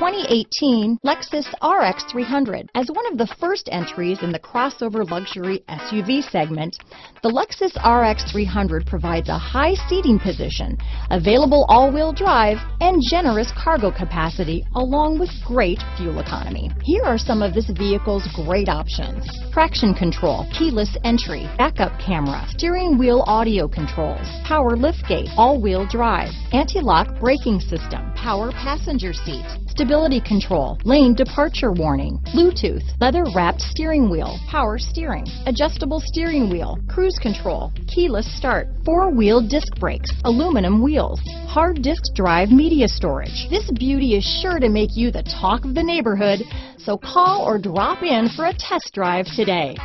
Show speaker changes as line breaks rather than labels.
2018 Lexus RX 300. As one of the first entries in the crossover luxury SUV segment, the Lexus RX 300 provides a high seating position, available all-wheel drive, and generous cargo capacity, along with great fuel economy. Here are some of this vehicle's great options. Traction control, keyless entry, backup camera, steering wheel audio controls, power liftgate, all-wheel drive, anti-lock braking system, power passenger seat, stability control, lane departure warning, Bluetooth, leather wrapped steering wheel, power steering, adjustable steering wheel, cruise control, keyless start, four wheel disc brakes, aluminum wheels, hard disk drive media storage. This beauty is sure to make you the talk of the neighborhood, so call or drop in for a test drive today.